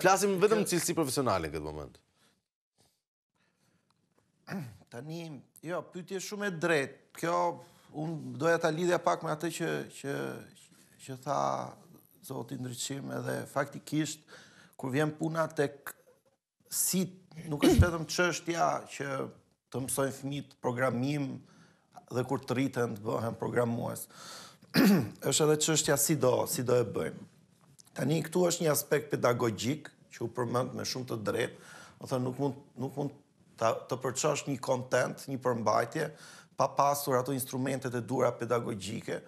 Flasim vetëm cilësi profesionale në këtë moment. Tani, jo, pyetje shumë e drejtë. Kjo, unë doja ta lidhja pak me atë që, që, që tha zoti Ndriçim edhe faktikisht, kur vjen puna te si, nuk është vetëm çështja që të mësojnë fëmijët programim dhe kur të rriten të bëhen programues. është edhe çështja si do, si do e bëjmë. Tani këtu është një aspekt pedagogjik që u përmend me shumë të drejtë, domethënë nuk mund nuk mund ta të përçosh një kontent, një përmbajtje pa pasur ato instrumentet e duhura pedagogjike.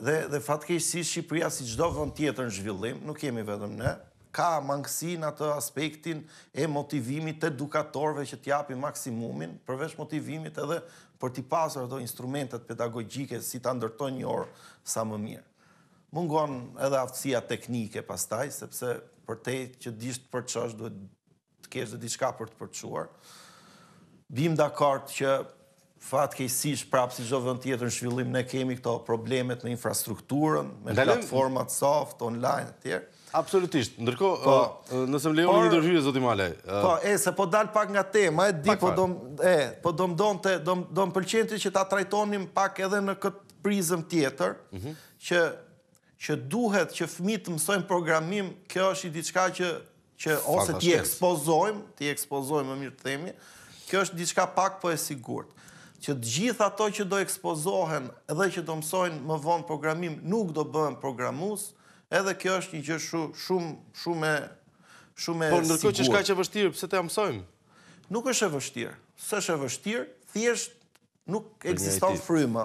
Dhe dhe fatkeqësisht Shqipëria si çdo vend tjetër në zhvillim, nuk jemi vetëm ne, Ka mangësi në atë aspektin e motivimit të edukatorëve që të japin maksimumin, përveç motivimit edhe për t'i pasur ato instrumentet pedagogjike si ta ndërtojnë një orë sa më mirë. Mungon edhe aftësia teknike pastaj, sepse përtej që di të përçosh duhet të kesh dhe diçka për të përçuar. Bim dakord që fatkeqësisht prapë si çdo vend tjetër në zhvillim ne kemi këto problemet me infrastrukturën, me platformat soft, online etj. Absolutisht. Ndërkohë, po, nëse më lejon një ndërhyrje zoti Malaj. Po, e se po dal pak nga tema, e di po do e po do më donte, do do më pëlqente që ta trajtonim pak edhe në këtë prizëm tjetër, mhm. që që duhet që fëmijët të mësojnë programim, kjo është një diçka që që ose t'i ekspozojmë, t'i ekspozojmë më mirë të themi, kjo është diçka pak po e sigurt që të gjithë ato që do ekspozohen dhe që do mësojnë më vonë programim nuk do bëhen programues, edhe kjo është një gjë shumë shumë shumë e sigurt. Po ndërkohë që është kaq e vështirë, pse ta mësojmë? Nuk është e vështirë. S'është e vështirë, thjesht nuk ekziston fryma.